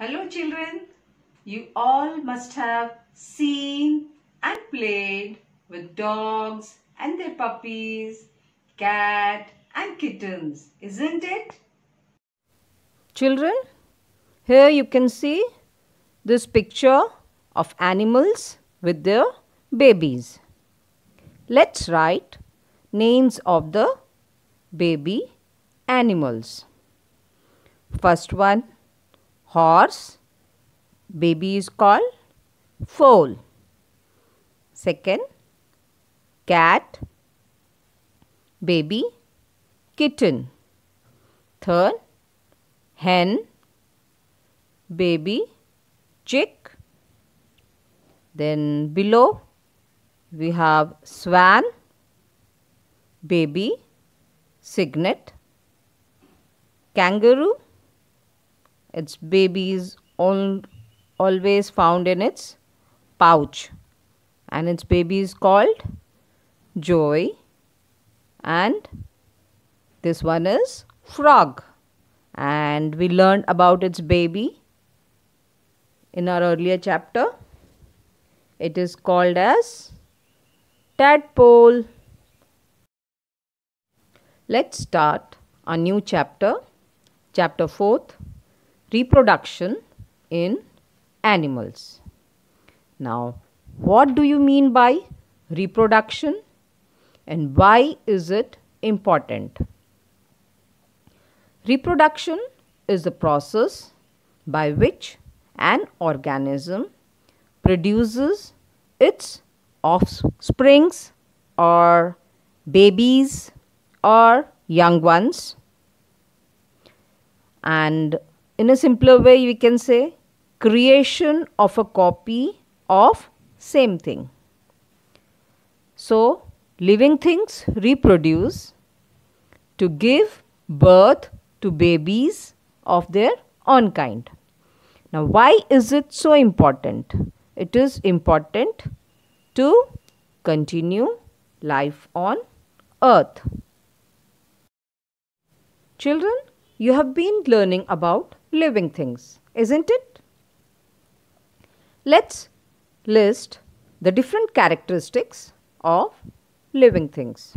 Hello children, you all must have seen and played with dogs and their puppies, cat and kittens, isn't it? Children, here you can see this picture of animals with their babies. Let's write names of the baby animals. First one horse baby is called foal. Second cat baby kitten. Third hen baby chick. Then below we have swan baby cygnet kangaroo its baby is all, always found in its pouch. And its baby is called joey. And this one is frog. And we learned about its baby in our earlier chapter. It is called as tadpole. Let's start a new chapter chapter 4th reproduction in animals. Now, what do you mean by reproduction and why is it important? Reproduction is the process by which an organism produces its offsprings or babies or young ones and in a simpler way, we can say creation of a copy of same thing. So, living things reproduce to give birth to babies of their own kind. Now, why is it so important? It is important to continue life on earth. Children, you have been learning about living things, isn't it? Let's list the different characteristics of living things.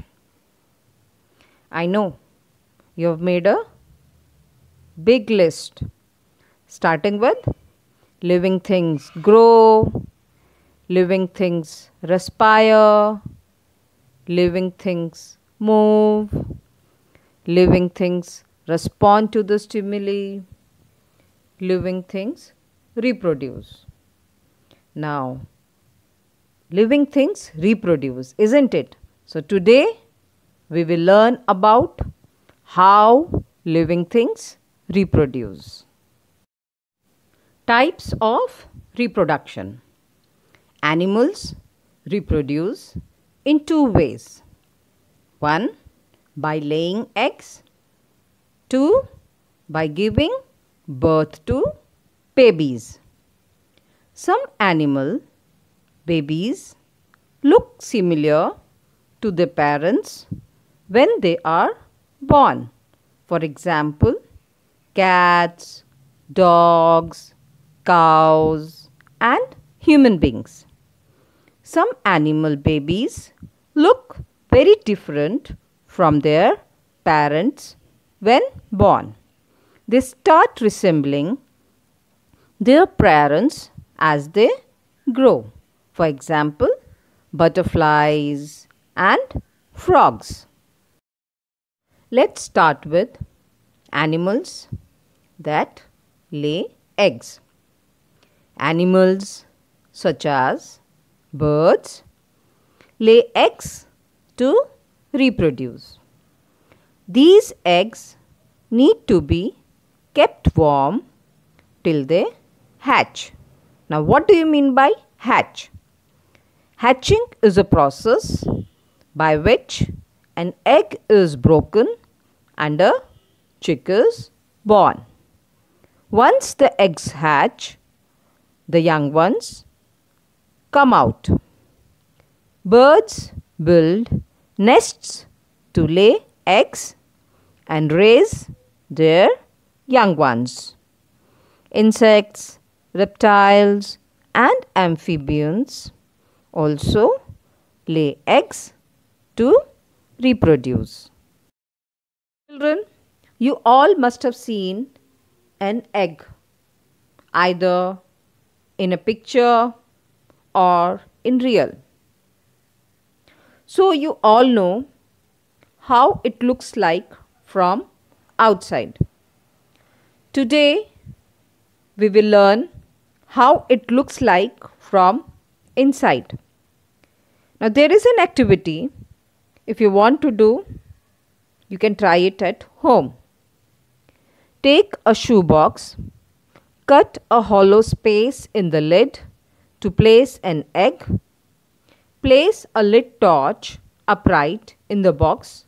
I know you have made a big list starting with living things grow, living things respire, living things move, living things respond to the stimuli, living things reproduce. Now, living things reproduce, isn't it? So, today we will learn about how living things reproduce. Types of reproduction Animals reproduce in two ways. One, by laying eggs. Two, by giving birth to babies. Some animal babies look similar to their parents when they are born. For example, cats, dogs, cows, and human beings. Some animal babies look very different from their parents when born they start resembling their parents as they grow. For example, butterflies and frogs. Let's start with animals that lay eggs. Animals such as birds lay eggs to reproduce. These eggs need to be kept warm till they hatch. Now, what do you mean by hatch? Hatching is a process by which an egg is broken and a chick is born. Once the eggs hatch, the young ones come out. Birds build nests to lay eggs and raise their young ones. insects, reptiles, and amphibians also lay eggs to reproduce. Children, you all must have seen an egg either in a picture or in real. So you all know how it looks like from outside. Today we will learn how it looks like from inside. Now there is an activity if you want to do you can try it at home. Take a shoebox, cut a hollow space in the lid to place an egg. Place a lit torch upright in the box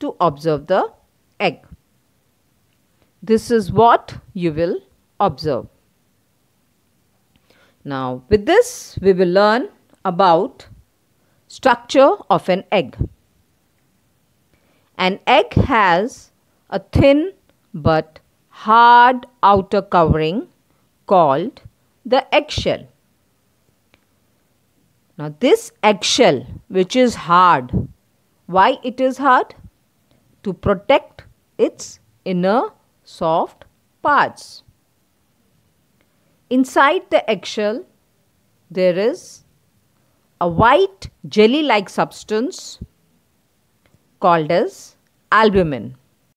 to observe the egg. This is what you will observe. Now with this we will learn about structure of an egg. An egg has a thin but hard outer covering called the eggshell. Now this eggshell which is hard, why it is hard? To protect its inner soft parts. Inside the eggshell there is a white jelly like substance called as albumen.